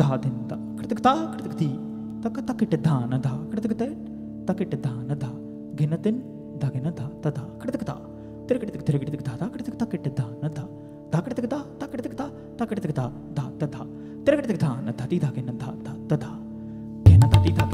धादिन्द कृतकता कृतकती तक तकिट धान धा कृतकते तकिट धान धा गिनतिन धगिन धा तथा कृतकता तिरकृतक तिरकृतक धा धा कृतक तकिट धान धा धा कृतक कृतकता तकृतकता तकृतकता धा ता तथा तिरकृतक धान धा दी धागिन धा धा तथा